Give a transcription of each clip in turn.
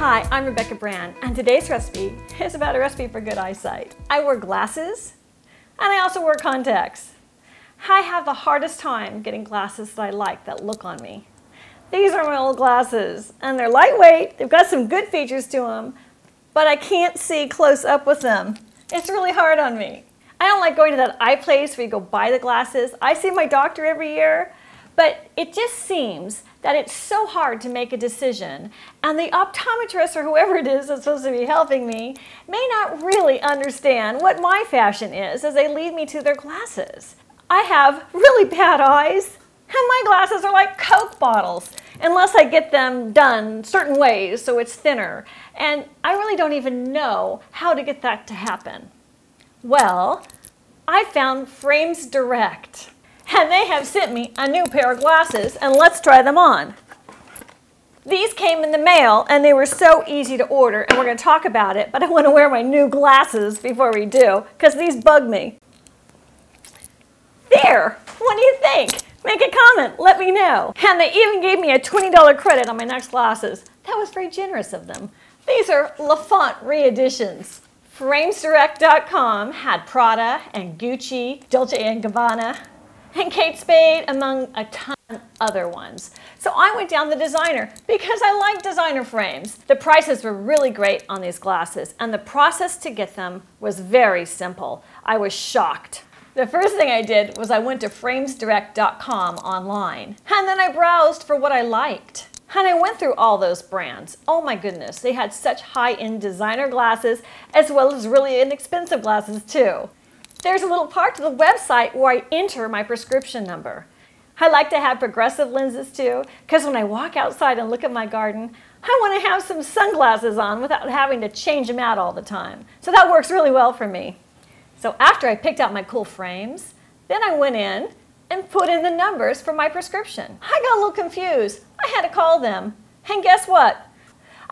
Hi, I'm Rebecca Brand, and today's recipe is about a recipe for good eyesight. I wear glasses, and I also wear contacts. I have the hardest time getting glasses that I like that look on me. These are my old glasses, and they're lightweight, they've got some good features to them, but I can't see close up with them. It's really hard on me. I don't like going to that eye place where you go buy the glasses. I see my doctor every year, but it just seems that it's so hard to make a decision, and the optometrist or whoever it is that's supposed to be helping me may not really understand what my fashion is as they lead me to their glasses. I have really bad eyes, and my glasses are like Coke bottles unless I get them done certain ways so it's thinner. And I really don't even know how to get that to happen. Well, I found Frames Direct and they have sent me a new pair of glasses and let's try them on. These came in the mail and they were so easy to order and we're going to talk about it, but I want to wear my new glasses before we do because these bug me. There! What do you think? Make a comment, let me know. And they even gave me a $20 credit on my next glasses. That was very generous of them. These are Lafont re-editions. FramesDirect.com had Prada and Gucci, Dolce & Gabbana, and Kate Spade, among a ton of other ones. So I went down the designer because I like designer frames. The prices were really great on these glasses, and the process to get them was very simple. I was shocked. The first thing I did was I went to framesdirect.com online, and then I browsed for what I liked. And I went through all those brands. Oh my goodness, they had such high-end designer glasses as well as really inexpensive glasses too. There's a little part to the website where I enter my prescription number. I like to have progressive lenses too, because when I walk outside and look at my garden, I want to have some sunglasses on without having to change them out all the time. So that works really well for me. So after I picked out my cool frames, then I went in and put in the numbers for my prescription. I got a little confused. I had to call them. And guess what?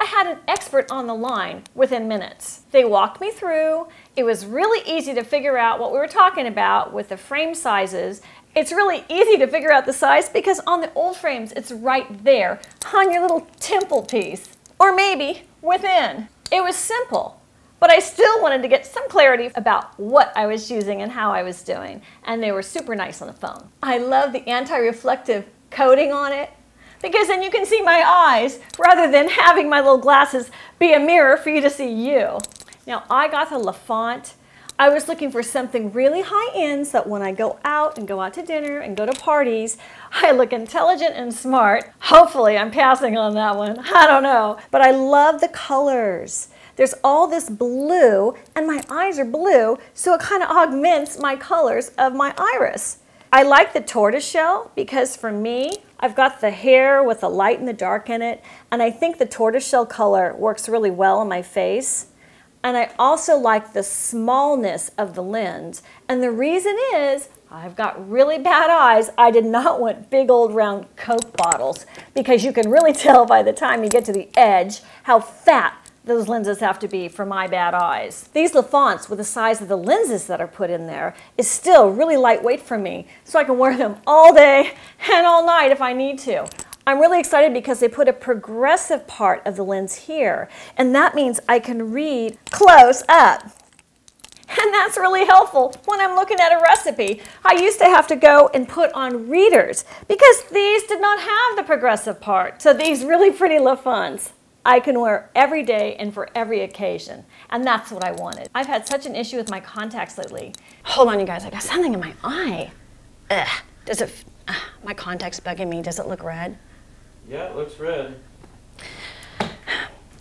I had an expert on the line within minutes. They walked me through. It was really easy to figure out what we were talking about with the frame sizes. It's really easy to figure out the size because on the old frames, it's right there on your little temple piece, or maybe within. It was simple, but I still wanted to get some clarity about what I was using and how I was doing, and they were super nice on the phone. I love the anti-reflective coating on it because then you can see my eyes rather than having my little glasses be a mirror for you to see you. Now I got the Lafont. I was looking for something really high end so that when I go out and go out to dinner and go to parties, I look intelligent and smart. Hopefully I'm passing on that one. I don't know. But I love the colors. There's all this blue and my eyes are blue, so it kind of augments my colors of my iris. I like the tortoiseshell because for me, I've got the hair with the light and the dark in it, and I think the tortoiseshell color works really well on my face. And I also like the smallness of the lens. And the reason is I've got really bad eyes. I did not want big old round Coke bottles because you can really tell by the time you get to the edge how fat those lenses have to be for my bad eyes. These Lafonts, with the size of the lenses that are put in there, is still really lightweight for me, so I can wear them all day and all night if I need to. I'm really excited because they put a progressive part of the lens here, and that means I can read close up. And that's really helpful when I'm looking at a recipe. I used to have to go and put on readers because these did not have the progressive part. So these really pretty Lafonts I can wear every day and for every occasion. And that's what I wanted. I've had such an issue with my contacts lately. Hold on, you guys, I got something in my eye. Ugh, does it, uh, my contact's bugging me. Does it look red? Yeah, it looks red.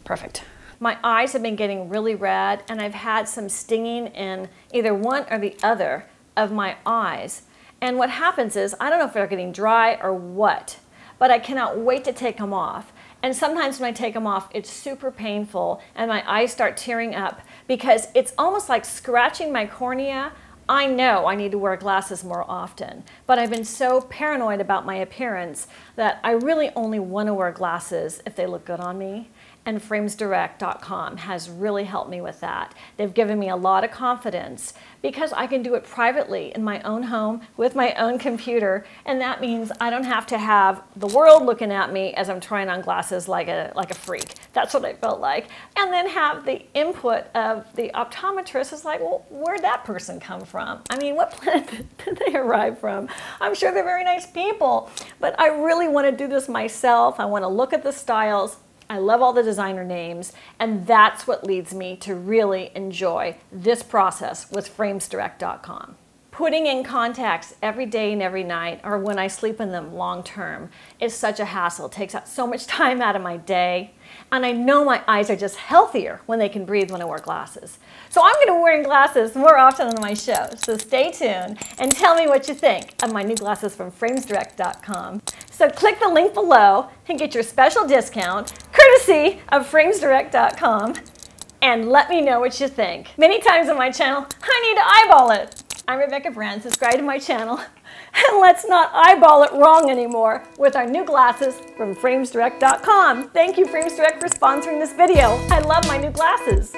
Perfect. My eyes have been getting really red and I've had some stinging in either one or the other of my eyes. And what happens is, I don't know if they're getting dry or what, but I cannot wait to take them off. And sometimes when I take them off, it's super painful and my eyes start tearing up because it's almost like scratching my cornea. I know I need to wear glasses more often, but I've been so paranoid about my appearance that I really only want to wear glasses if they look good on me. And framesdirect.com has really helped me with that. They've given me a lot of confidence because I can do it privately in my own home with my own computer and that means I don't have to have the world looking at me as I'm trying on glasses like a like a freak. That's what I felt like. And then have the input of the optometrist is like, well, where'd that person come from? I mean, what planet did they arrive from? I'm sure they're very nice people, but I really want to do this myself. I want to look at the styles I love all the designer names, and that's what leads me to really enjoy this process with framesdirect.com. Putting in contacts every day and every night, or when I sleep in them long term, is such a hassle. It takes so much time out of my day. And I know my eyes are just healthier when they can breathe when I wear glasses. So I'm going to be wearing glasses more often on my show. So stay tuned and tell me what you think of my new glasses from framesdirect.com. So click the link below and get your special discount, courtesy of framesdirect.com, and let me know what you think. Many times on my channel, I need to eyeball it. I'm Rebecca Brand. Subscribe to my channel. And let's not eyeball it wrong anymore with our new glasses from FramesDirect.com. Thank you, FramesDirect, for sponsoring this video. I love my new glasses.